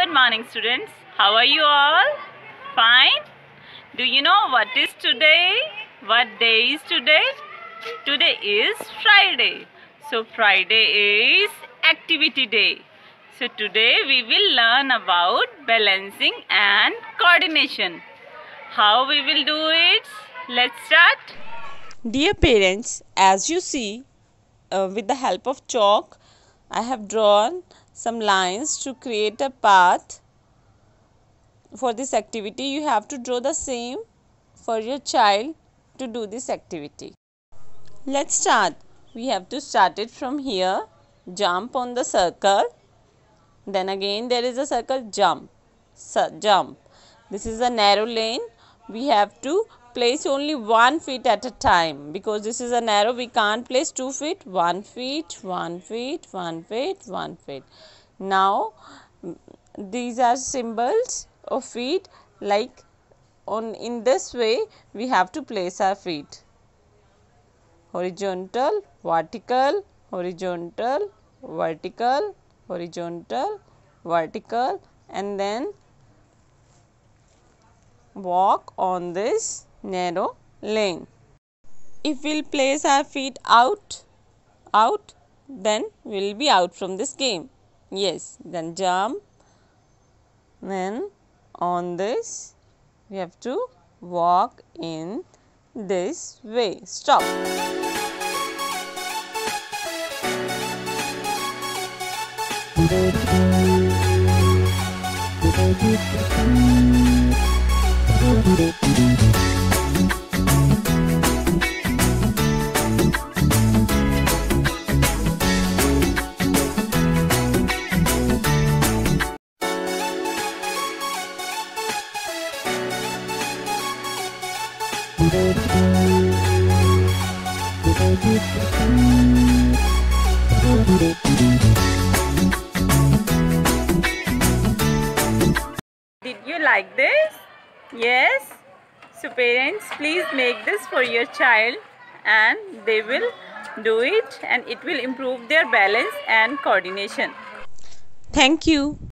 Good morning, students. How are you all? Fine? Do you know what is today? What day is today? Today is Friday. So, Friday is activity day. So, today we will learn about balancing and coordination. How we will do it? Let's start. Dear parents, as you see, uh, with the help of chalk, I have drawn some lines to create a path. For this activity, you have to draw the same for your child to do this activity. Let's start. We have to start it from here. Jump on the circle. Then again there is a circle jump. Jump. This is a narrow lane. We have to place only one feet at a time. Because this is a narrow we can't place two feet. One feet one feet one feet one feet. Now these are symbols of feet. Like on in this way we have to place our feet. Horizontal vertical horizontal vertical horizontal vertical and then walk on this narrow lane. If we'll place our feet out, out, then we'll be out from this game. Yes, then jump, then on this, we have to walk in this way. Stop. Did you like this? Yes? So, parents, please make this for your child and they will do it and it will improve their balance and coordination. Thank you.